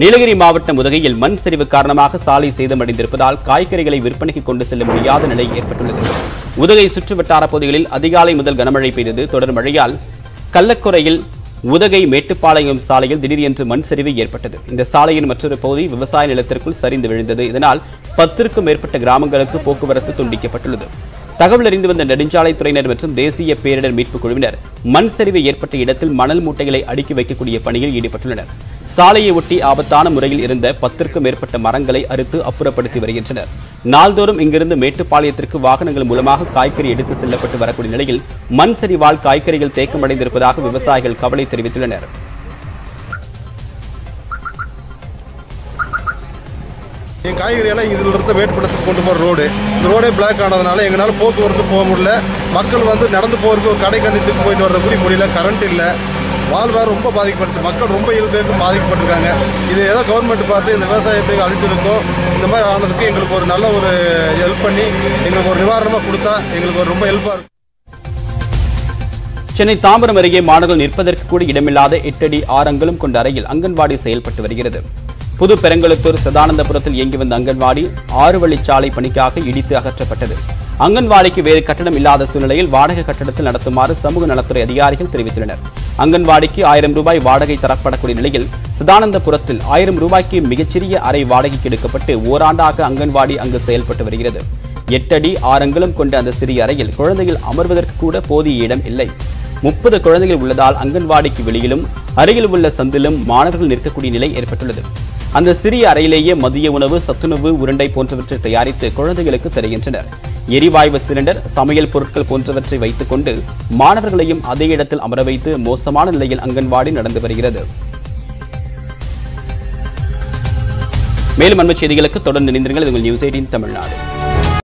நீலகிரி மாவட்டம் உதகையில் மண் சரிவு காரணமாக சாலை சேதமடைந்திருப்பதால் காய்கறிகளை விற்பனைக்கு கொண்டு செல்ல முடியாத நிலை ஏற்பட்டுள்ளது. உதகை சுற்றுவட்டார பகுதிகளில் அதிகாலை முதல் கனமழை பெய்தது. தொடர் மழையால் கள்ளக்குறையில் உதகை மேட்டுப்பாளையம் சாலையில் திடீரென்று மண் சரிவு ஏற்பட்டது. இந்த சாலையின் மற்றொரு பகுதி விவசாய நிலத்திற்குள் சரிந்து விழுந்தது. இதனால் பத்திற்கும் மேற்பட்ட கிராமங்களுக்கு போக்குவரத்து துண்டிக்கப்பட்டுள்ளது. தகவல் அறிந்து வந்த நெடுஞ்சாலைத்துறையினர் மற்றும் தேசிய பேரிடர் மீட்புக் குழுவினர் மண் சரிவு ஏற்பட்ட இடத்தில் மணல் மூட்டைகளை அடுக்கி வைக்கக்கூடிய பணியில் ஈடுபட்டுள்ளனர். சாலையை ஒட்டி ஆபத்தான முறையில் இருந்த பத்திற்கும் மேற்பட்ட மரங்களை அறுத்து அப்புறப்படுத்தி வருகின்றனர். நாள்தோறும் இங்கிருந்து மேட்டுப்பாளையத்திற்கு வாகனங்கள் மூலமாக காய்கறி எடுத்து செல்லப்பட்டு வரக்கூடிய நிலையில் மண் சரிவால் காய்கறிகள் தேக்கமடைந்திருப்பதாக விவசாயிகள் கவலை தெரிவித்துள்ளனர். என் காய்கறி எல்லாம் இதில் இருந்த மேட்டுப்படத்துக்கு கொண்டு போகிற ரோடு. இந்த ரோடே பிளாக் ஆனதுனால எங்களால் போக்குவரத்து போக முடியல. மக்கள் வந்து நடந்து போகிறதுக்கு ஒரு கடை கண்டித்துக்கு போயிட்டு வர்றது கூட முடியல கரண்ட் இல்லை. வாழ்வாரம் ரொம்ப பாதிக்கப்பட்டுச்சு. மக்கள் ரொம்ப இரு பேருக்கும் பாதிக்கப்பட்டிருக்காங்க. இது ஏதோ கவர்மெண்ட் பார்த்து இந்த விவசாயத்துக்கு அழிச்சதுக்கும் இந்த மாதிரி ஆனதுக்கு எங்களுக்கு ஒரு நல்ல ஒரு ஹெல்ப் பண்ணி எங்களுக்கு ஒரு நிவாரணமாக கொடுத்தா எங்களுக்கு ஒரு ரொம்ப ஹெல்ப்பாக இருக்கும். சென்னை தாம்பரம் அருகே மாணவர்கள் நிற்பதற்கு கூட இடமில்லாத எட்டடி ஆறங்களும் கொண்ட அறையில் அங்கன்வாடி செயல்பட்டு வருகிறது. புது பெருங்கலுத்தூர் சதானந்தபுரத்தில் இயங்கி வந்த அங்கன்வாடி ஆறு வழிச்சாலை பணிக்காக இடித்து அகற்றப்பட்டது. அங்கன்வாடிக்கு வேறு கட்டணம் இல்லாத சூழ்நிலையில் வாடகை கட்டடத்தில் நடத்துமாறு சமூக நலத்துறை அதிகாரிகள் தெரிவித்துள்ளனர். அங்கன்வாடிக்கு ஆயிரம் ரூபாய் வாடகை தரப்படக்கூடிய நிலையில் சிதானந்தபுரத்தில் ஆயிரம் ரூபாய்க்கு மிகச்சிறிய அறை வாடகைக்கு எடுக்கப்பட்டு ஓராண்டாக அங்கன்வாடி அங்கு செயல்பட்டு வருகிறது. எட்டடி ஆறங்களும் கொண்ட அந்த சிறிய அறையில் குழந்தைகள் அமர்வதற்கு கூட போதிய இடம் இல்லை. முப்பது குழந்தைகள் உள்ளதால் அங்கன்வாடிக்கு வெளியிலும் அருகில் உள்ள சந்திலும் மாணவர்கள் நிற்கக்கூடிய நிலை ஏற்பட்டுள்ளது. அந்த சிறிய அறையிலேயே மதிய உணவு சத்துணவு உருண்டை போன்றவற்றை தயாரித்து குழந்தைகளுக்கு தருகின்றனர். எரிவாயு சிலிண்டர் சமையல் பொருட்கள் போன்றவற்றை வைத்துக் கொண்டு மாணவர்களையும் அதே இடத்தில் அமர வைத்து மோசமான நிலையில் அங்கன்வாடி நடந்து வருகிறது. மேலும் அன்பு செய்திகளுக்கு தொடர்ந்து இணைந்திருங்கள். உங்கள் நியூஸ் எயிட்டின் தமிழ்நாடு.